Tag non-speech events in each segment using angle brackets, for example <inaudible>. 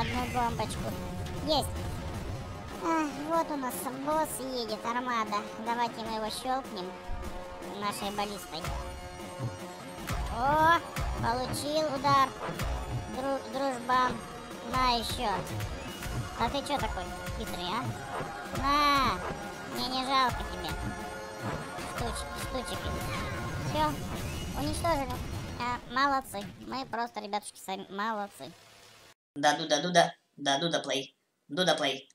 Одну бомбочку. Есть. А, вот у нас босс едет, армада. Давайте мы его щелкнем нашей баллистой. О, получил удар. Дру дружбан. На еще. А ты что такой хитрый, а? На! Мне не жалко тебе. Штучки, штучки. Все, уничтожили. А, молодцы. Мы просто, ребятушки, сами молодцы. Да, Дуда, Дуда, да, Дуда плей. Дуда плей.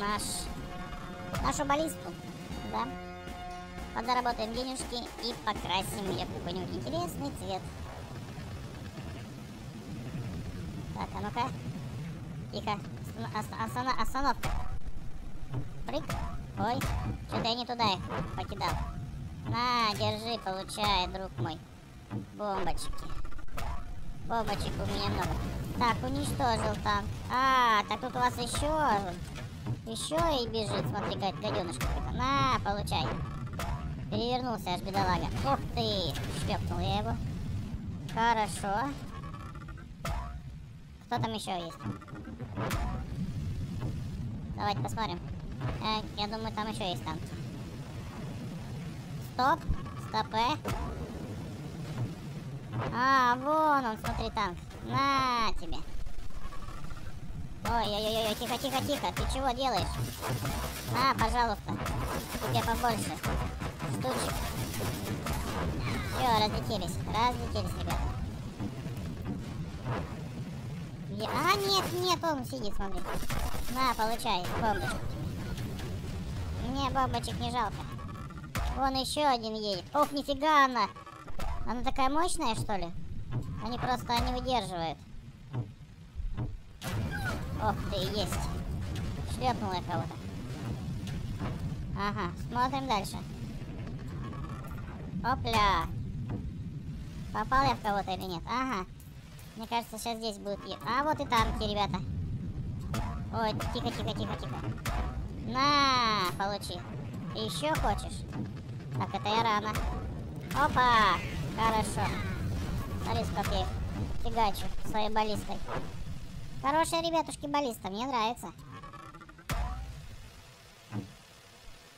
Наш... Нашу баллисту, да? Подзаработаем денежки и покрасим ее какой-нибудь интересный цвет. Так, а ну-ка. Тихо. Останов... Остановка. Прыг. Ой, что-то я не туда их покидал. На, держи, получай, друг мой. Бомбочки. Бомбочек у меня много. Так, уничтожил танк. А, так тут у вас еще... Еще и бежит, смотри, как гаденышка. На, получай. Перевернулся аж бедолага. Ух ты! Шлепнул я его. Хорошо. Кто там еще есть? Давайте посмотрим. Э, я думаю, там еще есть танк. Стоп. Стопе. А, вон он, смотри, танк. На тебе. Ой-ой-ой, тихо, тихо, тихо. Ты чего делаешь? На, пожалуйста. Тебе побольше. Штучек. Все, разлетелись. Разлетелись, ребята. Где? А, нет, нет, он сидит, смотри. На, получай, бомбочку. Мне бомбочек не жалко. Вон еще один едет. Ох, нифига она. Она такая мощная, что ли? Они просто не выдерживают. Ох ты, есть. Шлепнула кого-то. Ага, смотрим дальше. Опля. Попал я в кого-то или нет? Ага. Мне кажется, сейчас здесь будет... А, вот и танки, ребята. Ой, тихо, тихо, тихо, тихо. На, получи. Еще хочешь? Так, это я рано. Опа! Хорошо. Смотри, сколько я их фигачу своей баллистой. Хорошая, ребятушки, баллиста. Мне нравится.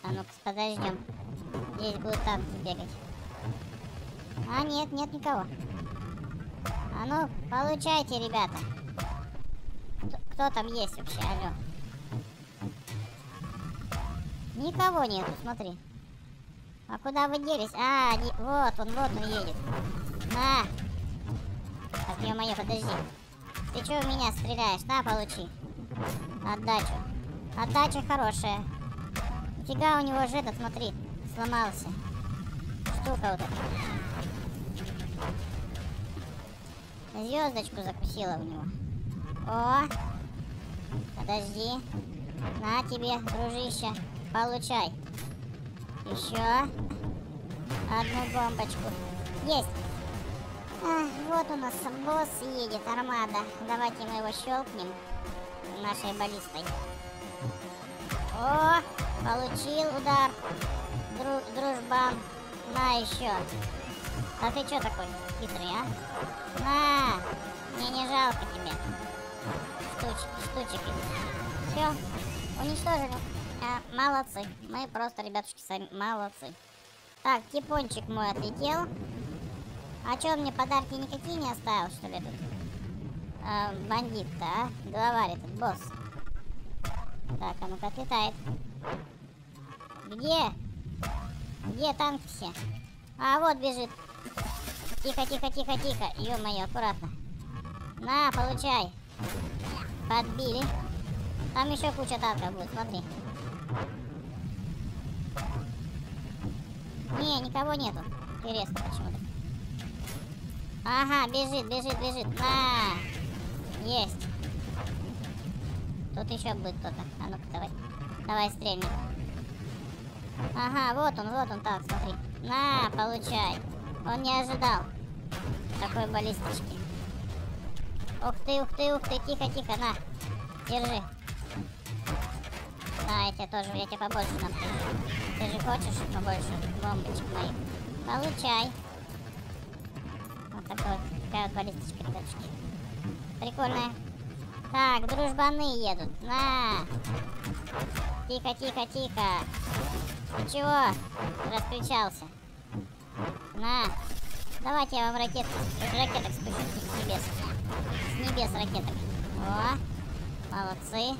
А ну-ка, подождем. Здесь будут танки бегать. А, нет, нет никого. А ну, получайте, ребята. Кто, кто там есть вообще? Алло. Никого нету, смотри. А куда вы делись? А, не... вот он, вот он едет. На! Так, ё-моё, подожди. Ты чё в меня стреляешь? На, получи. Отдачу. Отдача хорошая. Фига у него же этот, смотри, сломался. Штука вот эта. Звездочку закусила у него. О! Подожди. На тебе, дружище. Получай. Еще. Одну бомбочку. Есть. А, вот у нас босс едет, армада. Давайте мы его щелкнем нашей баллистой. О, получил удар. Дру дружбан. На еще. А ты что такой хитрый, а? На, мне не жалко тебе. Штучки, штучки. Все, уничтожили. А, молодцы. Мы просто, ребятушки, сами молодцы. Так, типончик мой отлетел. А что, мне подарки никакие не оставил, что ли, тут? А, Бандит-то, а? Главарь этот, босс. Так, а ну-ка отлетает. Где? Где танки все? А, вот бежит. Тихо, тихо, тихо, тихо. Ё-моё, аккуратно. На, получай. Подбили. Там еще куча танков будет, смотри. Не, никого нету. Интересно почему-то. Ага, бежит, бежит, бежит. На! Есть. Тут еще будет кто-то. А ну-ка, давай. Давай стрельнем. Ага, вот он, вот он, так, смотри. На, получай. Он не ожидал такой баллисточки. Ух ты, ух ты, ух ты, тихо, тихо, на. Держи. На, я тебе тоже, я тебе побольше дам. Ты же хочешь побольше бомбочек моих? Получай. Вот такой, такая вот баллисточка, ребятушки. прикольная. Так, дружбаны едут. На! Тихо, тихо, тихо. Ты чего? Раскричался. На! Давайте я вам ракет, ракеток спущу с небес. С небес ракеток. О! Молодцы.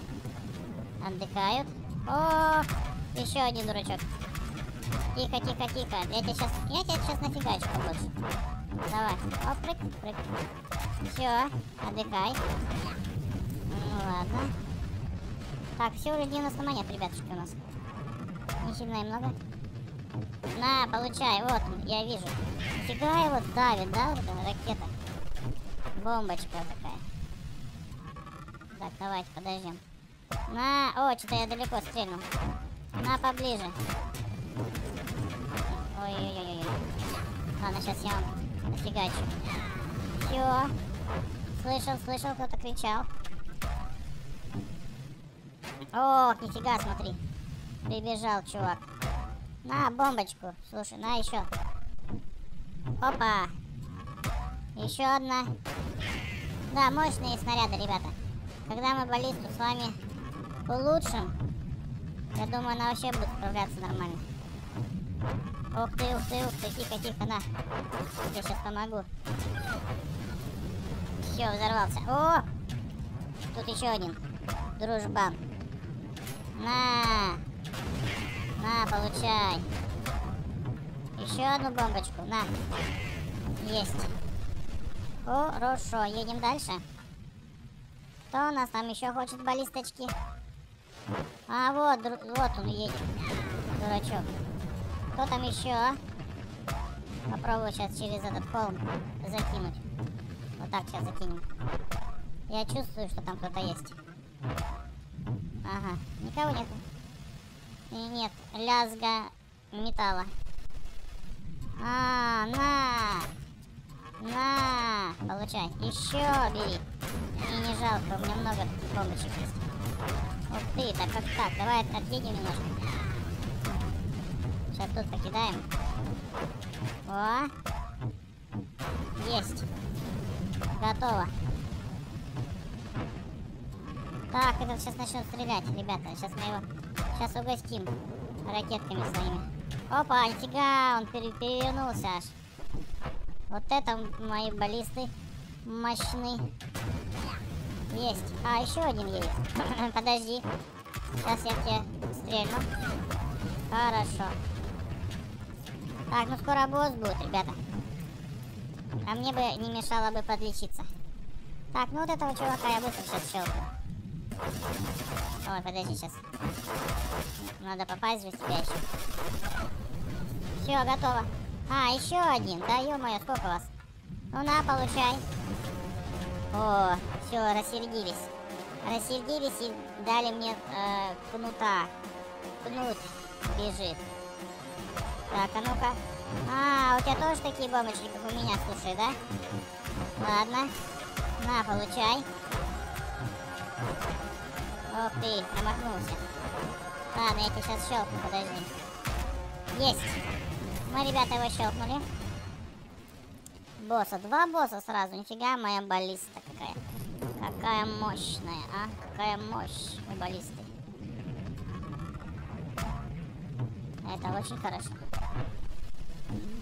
Отдыхают. О! Еще один дурачок. Тихо, тихо, тихо. Я тебя сейчас. Я тебя сейчас нафигачу побольше. Давай. Оп, прыг, прыг. Все, отдыхай. Ну ладно. Так, все уже 90 монет, ребятушки, у нас. Не сильно и много. На, получай, вот я вижу. Нифига его давит, да, вот эта ракета? Бомбочка такая. Так, давайте, подождем. На, о, что-то я далеко стрельнул. На, поближе. Ой-ой-ой-ой. Ладно, сейчас я вам нафигачу. Все. Слышал, слышал, кто-то кричал. О, нифига, смотри. Прибежал чувак. На, бомбочку. Слушай, на еще. Опа. Еще одна. Да, мощные снаряды, ребята. Когда мы баллисту с вами улучшим, я думаю, она вообще будет справляться нормально. Ух ты, ух ты, ух ты, тихо, тихо, на. Я сейчас помогу. Все, взорвался. О! Тут еще один. Дружбан. На! На, получай. Еще одну бомбочку. На. Есть. Хорошо, едем дальше. Кто у нас там еще хочет баллисточки? А, вот, вот он едет. Дурачок. Кто там еще? Попробую сейчас через этот холм закинуть. Вот так сейчас закинем. Я чувствую, что там кто-то есть. Ага, никого нет. И нет, лязга металла. А, на! На! Получай. Еще бери. Мне не жалко, у меня много бомбочек есть. Ух ты, так как так? Давай отъедем немножко. Сейчас тут покидаем. О! Есть. Готово. Так, этот сейчас начнет стрелять, ребята. Сейчас мы его сейчас угостим ракетками своими. Опа, нифига, он пере перевернулся аж. Вот это мои баллисты мощные. Есть. А, еще один едет. <laughs> Подожди. Сейчас я тебе стрельну. Хорошо. Так, ну скоро босс будет, ребята. А мне бы не мешало бы подлечиться. Так, ну вот этого чувака я быстро сейчас щелкну. Ой, подожди, сейчас. Надо попасть в тебя еще. Все, готово. А, еще один. Да ё-моё, сколько вас? Ну на, получай. О, все, рассердились. Рассердились и дали мне э, кнута. Кнут бежит. Так, а ну-ка. А, у тебя тоже такие бомбочки, как у меня, слушай, да? Ладно. На, получай. Ох ты, промахнулся. Ладно, я тебе сейчас щелкну, подожди. Есть. Мы, ребята, его щелкнули. Босса. Два босса сразу. Нифига моя баллиста какая. Какая мощная, а? Какая мощь у баллисты. Это очень хорошо.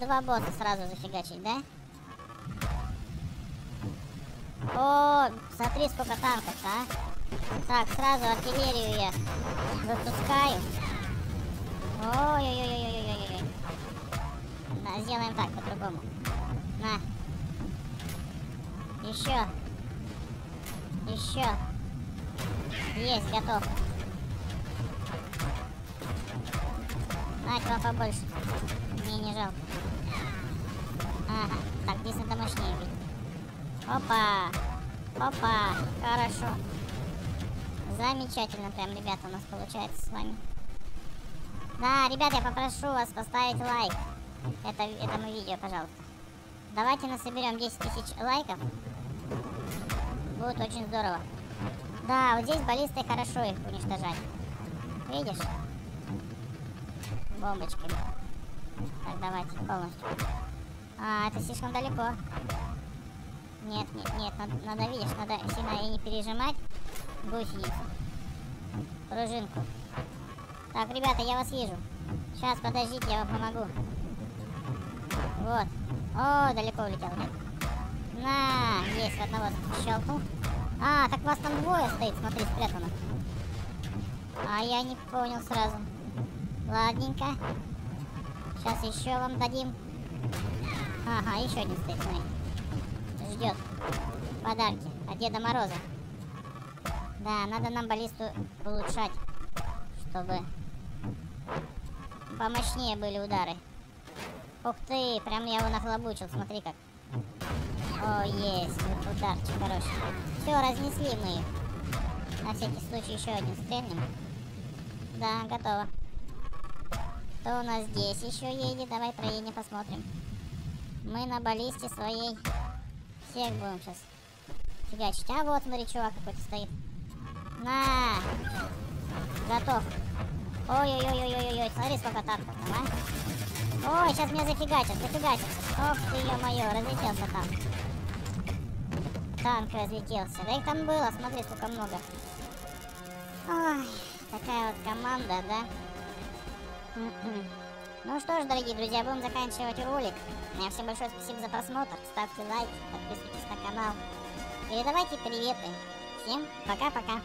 Два босса сразу зафигачить, да? О, смотри, сколько танков, а? Так, сразу артиллерию я выпускаю. Ой-ой-ой-ой-ой-ой-ой. На, сделаем так, по-другому. На. Еще. Еще. Есть, готов. Нать вам побольше. Мне не жалко. Ага. Так, здесь надо мощнее бить. Опа. Опа. Хорошо. Замечательно прям, ребята, у нас получается с вами. Да, ребят, я попрошу вас поставить лайк это, этому видео, пожалуйста. Давайте насоберем 10 тысяч лайков. Будет очень здорово. Да, вот здесь баллисты хорошо их уничтожать. Видишь? Бомбочками. Так, давайте полностью. А, это слишком далеко. Нет, нет, нет, надо, надо, видишь, надо сильно и не пережимать гусеницу. Пружинку. Так, ребята, я вас вижу. Сейчас, подождите, я вам помогу. Вот. О, далеко улетел. На, есть в одного щелкнул. А, так вас там двое стоит, смотри, спрятано. А я не понял сразу. Ладненько. Сейчас еще вам дадим. Ага, еще один стоит, смотри. Ждет подарки от Деда Мороза. Да, надо нам баллисту улучшать, чтобы помощнее были удары. Ух ты, прям я его нахлобучил, смотри как. О, есть, ударчик хороший. Все, разнесли мы их. На всякий случай еще один стрельнем. Да, готово. Кто у нас здесь еще едет? Давай проедем, посмотрим. Мы на баллисте своей всех будем сейчас фигачить. А вот, смотри, чувак какой-то стоит. На! Готов. Ой-ой-ой-ой-ой-ой, смотри, сколько танков там, а? Ой, сейчас меня зафигачат, зафигачат. Ох ты, ё-моё, разлетелся там. Танк разлетелся. Да их там было, смотри, сколько много. Ой, такая вот команда, да? М-м. Ну что ж, дорогие друзья, будем заканчивать ролик. Всем большое спасибо за просмотр. Ставьте лайк, подписывайтесь на канал. Передавайте приветы. Всем пока-пока.